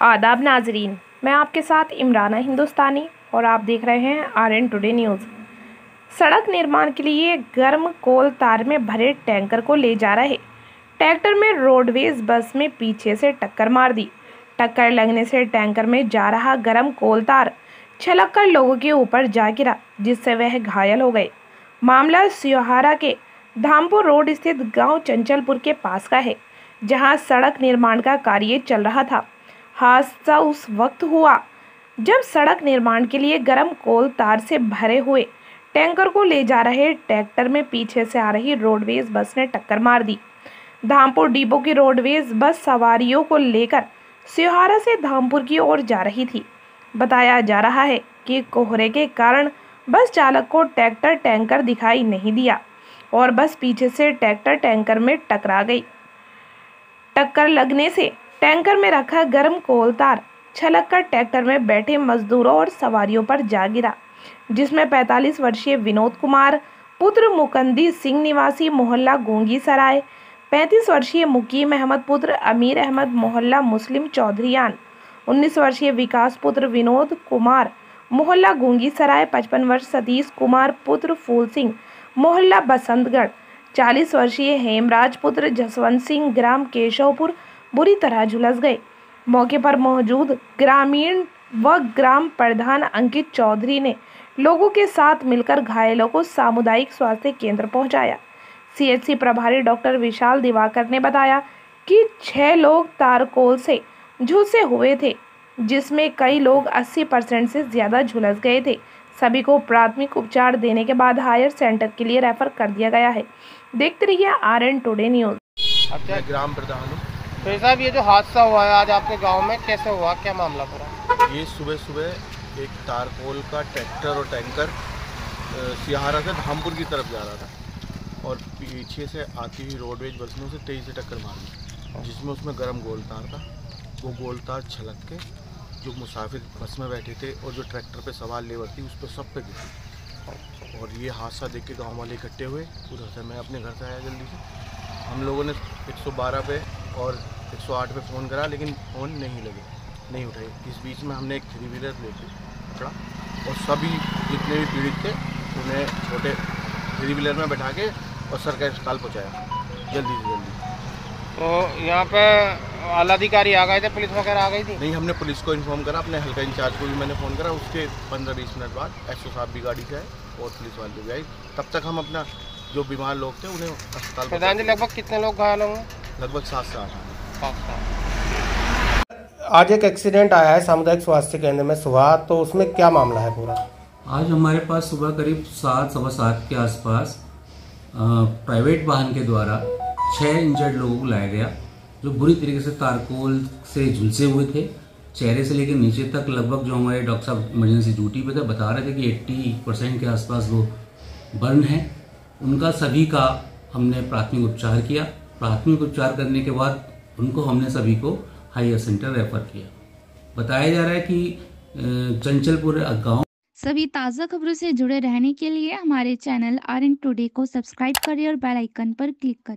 आदाब नाजरीन, मैं आपके साथ इमराना हिंदुस्तानी और आप देख रहे हैं आर एन टुडे न्यूज़। सड़क निर्माण के लिए गर्म कोल तार में भरे टैंकर को ले जा रहे। ट्रैक्टर में रोडवेज़ बस में पीछे से टक्कर मार दी। टक्कर लगने से टैंकर में जा रहा गर्म कोल तार छलक कर लोगों के ऊपर जा गिरा, जिससे वह घायल हो गए। मामला सियोहारा के धामपुर रोड स्थित गाँव चंचलपुर के पास का है, जहाँ सड़क निर्माण का कार्य चल रहा था। हादसा उस वक्त हुआ, जब सड़क निर्माण के लिए गर्म कोल तार से भरे हुए टैंकर को ले जा रहे ट्रैक्टर में पीछे से आ रही रोडवेज़ बस ने टक्कर मार दी। धामपुर डिपो की रोडवेज़ बस सवारियों को लेकर सिहारा से धामपुर की ओर जा रही थी। बताया जा रहा है कि कोहरे के कारण बस चालक को ट्रैक्टर टैंकर दिखाई नहीं दिया और बस पीछे से ट्रैक्टर टैंकर में टकरा गई। टक्कर लगने से टैंकर में रखा गर्म कोल तार छलक कर ट्रैक्टर में बैठे मजदूरों और सवारियों पर जा गिरा, जिसमें 45 वर्षीय विनोद कुमार, पुत्र मुकंदी सिंह निवासी मोहल्ला गोंगी सराय पैंतीस वर्षीय मुकीम अहमद पुत्र अमीर अहमद मोहल्ला मुस्लिम चौधरीयान, उन्नीस वर्षीय विकास पुत्र विनोद कुमार, मोहल्ला गोंगी सराय पचपन वर्ष सतीश कुमार पुत्र फूल सिंह, मोहल्ला बसंतगढ़, चालीस वर्षीय हेमराज पुत्र जसवंत सिंह, ग्राम केशवपुर बुरी तरह झुलस गए। मौके पर मौजूद ग्रामीण व ग्राम प्रधान अंकित चौधरी ने लोगों के साथ मिलकर घायलों को सामुदायिक स्वास्थ्य केंद्र पहुँचाया। सीएचसी प्रभारी डॉक्टर विशाल दिवाकर ने बताया कि छह लोग तारकोल से झुलसे हुए थे, जिसमें कई लोग 80 परसेंट से ज़्यादा झुलस गए थे। सभी को प्राथमिक उपचार देने के बाद हायर सेंटर के लिए रेफर कर दिया गया है। देखते रहिए आर एन टुडे न्यूज़। ग्राम प्रधान तो साहब, ये जो हादसा हुआ है आज आपके गाँव में, कैसे हुआ? क्या मामला पूरा? ये सुबह सुबह एक तारकोल का ट्रैक्टर और टैंकर सिहारा से धामपुर की तरफ़ जा रहा था और पीछे से आती हुई रोडवेज़ बस ने उसे तेज़ी से टक्कर मार जिसमें उसमें गर्म गोल तार था। वो गोल तार छलक के, जो मुसाफिर बस में बैठे थे और जो ट्रैक्टर पे सवार लेबर थी, उस पर सब पे गिरी। और ये हादसा देख के गाँव वाले इकट्ठे हुए, उधर से मैं अपने घर से आया जल्दी से। हम लोगों ने 112 पे और 108 पे फ़ोन करा लेकिन फ़ोन नहीं लगे नहीं उठाए। इस बीच में हमने एक थ्री व्हीलर लेके पकड़ा और सभी जितने भी पीड़ित थे उन्हें छोटे थ्री व्हीलर में बैठा के और सरकारी अस्पताल पहुँचाया। जल्दी से जल्दी। तो यहाँ पे आला अधिकारी आ गए थे पुलिस वगैरह आ गई थी? नहीं हमने पुलिस को इन्फॉर्म करा अपने हल्का इंचार्ज को भी मैंने फ़ोन करा। उसके पंद्रह बीस मिनट बाद एस साहब भी गाड़ी से आए और पुलिस वाले भी आई तब तक हम अपना जो बीमार लोग थे उन्हें अस्पताल लगभग कितने लोग घायल होंगे? लगभग सात से आठ। आज एक एक्सीडेंट आया है सामुदायिक स्वास्थ्य केंद्र में सुबह तो उसमें क्या मामला है पूरा? आज हमारे पास सुबह करीब सात सवा सात के आसपास प्राइवेट वाहन के द्वारा छह इंजर्ड लोगों को लाया गया जो बुरी तरीके से तारकोल से झुलसे हुए थे। चेहरे से लेकर नीचे तक लगभग जो हमारे डॉक्टर साहब इमरजेंसी ड्यूटी पे थे बता रहे थे कि 80 परसेंट के आसपास वो बर्न है। उनका सभी का हमने प्राथमिक उपचार किया। प्राथमिक उपचार करने के बाद उनको हमने सभी को हायर सेंटर रेफर किया। बताया जा रहा है कि चंचलपुर गाँव सभी ताज़ा खबरों से जुड़े रहने के लिए हमारे चैनल आर एन टूडे को सब्सक्राइब करें और बेल आइकन पर क्लिक करें।